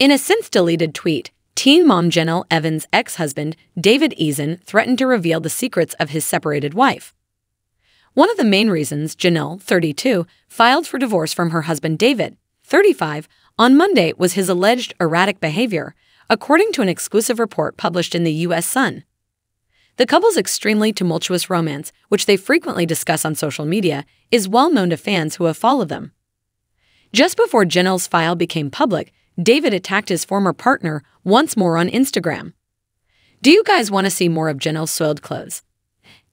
In a since deleted tweet, teen mom Jenelle Evans' ex husband, David Eason, threatened to reveal the secrets of his separated wife. One of the main reasons Jenelle, 32, filed for divorce from her husband David, 35, on Monday was his alleged erratic behavior, according to an exclusive report published in the U.S. Sun. The couple's extremely tumultuous romance, which they frequently discuss on social media, is well known to fans who have followed them. Just before Jenelle's file became public, David attacked his former partner once more on Instagram. Do you guys want to see more of Jenelle's soiled clothes?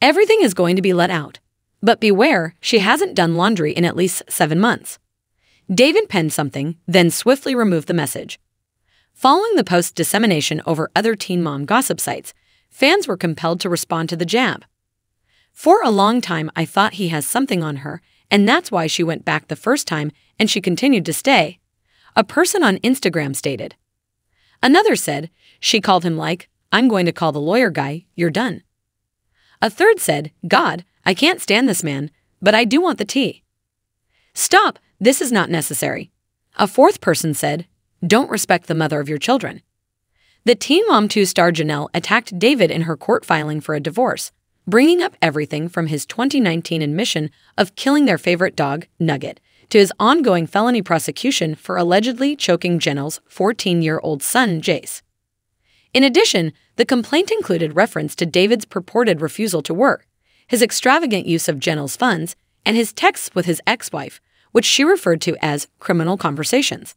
Everything is going to be let out. But beware, she hasn't done laundry in at least seven months. David penned something, then swiftly removed the message. Following the post's dissemination over other teen mom gossip sites, fans were compelled to respond to the jab. For a long time, I thought he has something on her, and that's why she went back the first time and she continued to stay. A person on Instagram stated. Another said, she called him like, I'm going to call the lawyer guy, you're done. A third said, God, I can't stand this man, but I do want the tea. Stop, this is not necessary. A fourth person said, Don't respect the mother of your children. The Teen Mom 2 star Jenelle attacked David in her court filing for a divorce, bringing up everything from his 2019 admission of killing their favorite dog, Nugget, to his ongoing felony prosecution for allegedly choking Jenelle's 14 year old son, Jace. In addition, the complaint included reference to David's purported refusal to work, his extravagant use of Jenelle's funds, and his texts with his ex wife, which she referred to as criminal conversations.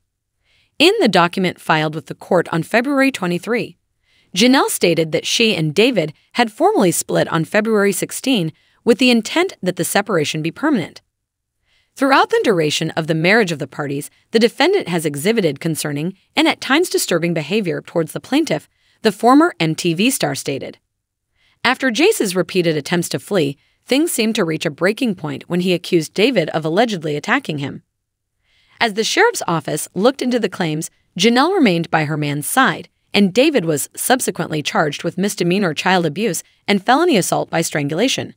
In the document filed with the court on February 23, Jenelle stated that she and David had formally split on February 16 with the intent that the separation be permanent. Throughout the duration of the marriage of the parties, the defendant has exhibited concerning and at times disturbing behavior towards the plaintiff, the former MTV star stated. After Jace's repeated attempts to flee, things seemed to reach a breaking point when he accused David of allegedly attacking him. As the sheriff's office looked into the claims, Jenelle remained by her man's side, and David was subsequently charged with misdemeanor child abuse and felony assault by strangulation.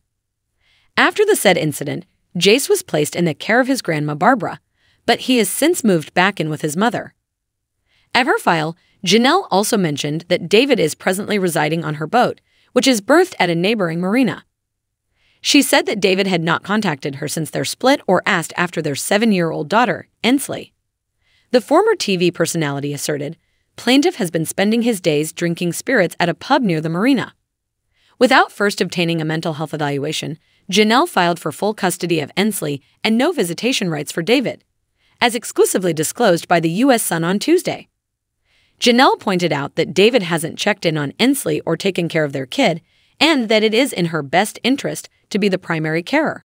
After the said incident, Jace was placed in the care of his grandma Barbara, but he has since moved back in with his mother. At her file, Jenelle also mentioned that David is presently residing on her boat, which is berthed at a neighboring marina. She said that David had not contacted her since their split or asked after their seven year old daughter, Ensley. The former TV personality asserted plaintiff has been spending his days drinking spirits at a pub near the marina. Without first obtaining a mental health evaluation, Jenelle filed for full custody of Ensley and no visitation rights for David, as exclusively disclosed by the U.S. Sun on Tuesday. Jenelle pointed out that David hasn't checked in on Ensley or taken care of their kid, and that it is in her best interest to be the primary carer.